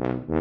Mm-hmm.